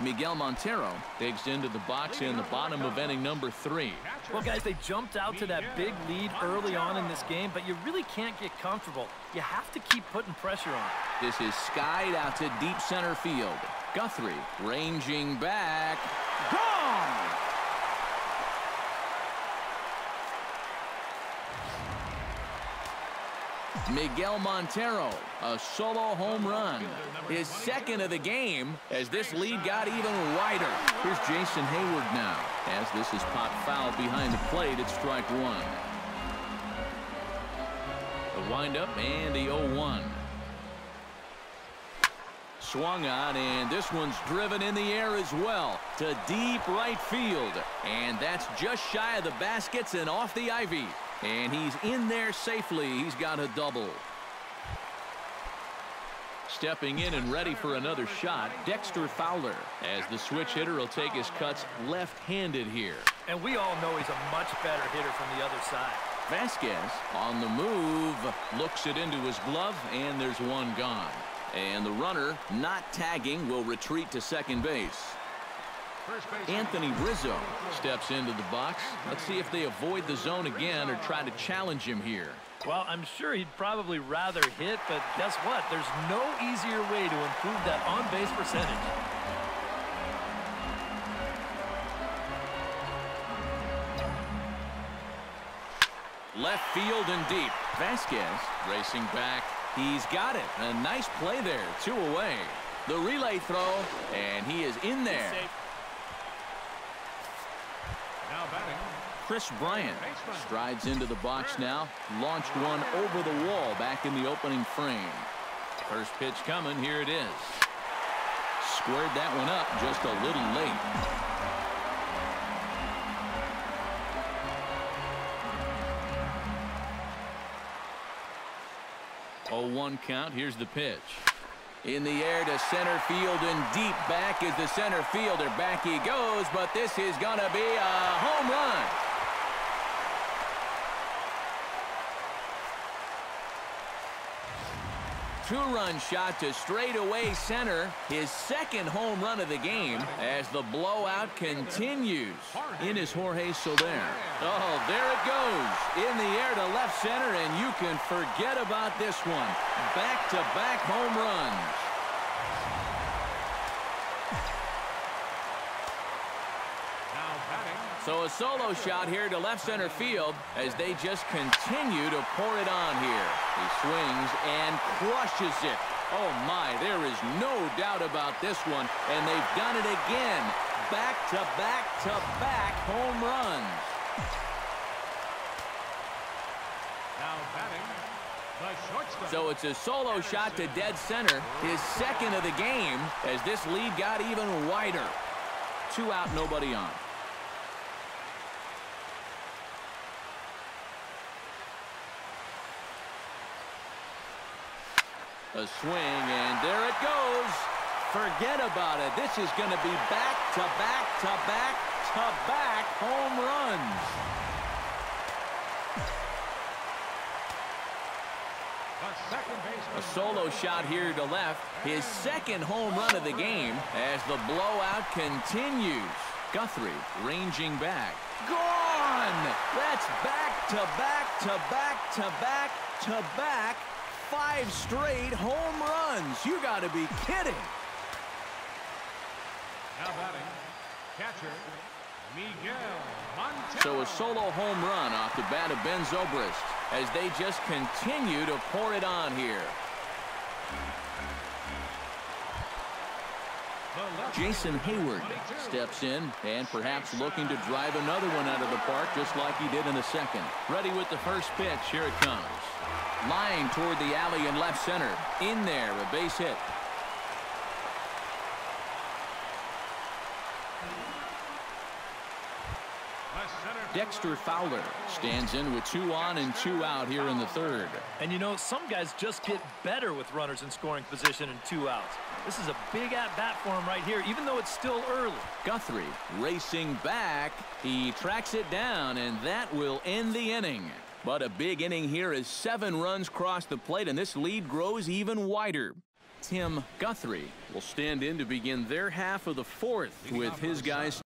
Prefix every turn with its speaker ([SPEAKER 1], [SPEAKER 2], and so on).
[SPEAKER 1] Miguel Montero digs into the box in the bottom of inning number three.
[SPEAKER 2] Well, guys, they jumped out to that big lead early on in this game, but you really can't get comfortable. You have to keep putting pressure on.
[SPEAKER 1] This is skied out to deep center field. Guthrie ranging back. Gone! Miguel Montero, a solo home run. His second of the game as this lead got even wider. Here's Jason Heyward now as this is popped foul behind the plate at strike one. The windup and the 0-1. Swung on, and this one's driven in the air as well to deep right field. And that's just shy of the baskets and off the ivy. And he's in there safely. He's got a double. Stepping in and ready for another shot, Dexter Fowler, as the switch hitter will take his cuts left-handed here.
[SPEAKER 2] And we all know he's a much better hitter from the other side.
[SPEAKER 1] Vasquez on the move, looks it into his glove, and there's one gone. And the runner, not tagging, will retreat to second base. Anthony Rizzo steps into the box. Let's see if they avoid the zone again or try to challenge him here.
[SPEAKER 2] Well, I'm sure he'd probably rather hit, but guess what? There's no easier way to improve that on-base percentage.
[SPEAKER 1] Left field and deep. Vasquez racing back. He's got it. A nice play there. Two away. The relay throw, and he is in there. Kris Bryant strides into the box now. Launched one over the wall back in the opening frame. First pitch coming. Here it is. Squared that one up just a little late. Oh, one count. Here's the pitch. In the air to center field and deep back is the center fielder. Back he goes, but this is going to be a home run. Two-run shot to straightaway center. His second home run of the game as the blowout continues. In is Jorge Soler. Oh, there it goes. In the air to left center, and you can forget about this one. Back-to-back -back home runs. So a solo shot here to left center field as they just continue to pour it on here. He swings and crushes it. Oh my, there is no doubt about this one. And they've done it again. Back to back to back home runs. Now batting, so it's a solo shot to dead center, his second of the game, as this lead got even wider. Two out, nobody on. A swing, and there it goes. Forget about it. This is going to be back to back to back to back home runs. A solo shot here to left. His second home run of the game as the blowout continues. Guthrie ranging back. Gone! That's back five straight home runs. You got to be kidding.
[SPEAKER 3] Now batting, catcher, Miguel Montero.
[SPEAKER 1] So a solo home run off the bat of Ben Zobrist as they just continue to pour it on here. Jason Heyward steps in and perhaps looking to drive another one out of the park just like he did in the second. Ready with the first pitch. Here it comes. Lying toward the alley in left center. In there, a base hit. Dexter Fowler stands in with two on and two out here in the third.
[SPEAKER 2] And you know, some guys just get better with runners in scoring position and two outs. This is a big at-bat for him right here, even though it's still early.
[SPEAKER 1] Guthrie racing back. He tracks it down, and that will end the inning. But a big inning here as seven runs cross the plate, and this lead grows even wider. Tim Guthrie will stand in to begin their half of the fourth with his guys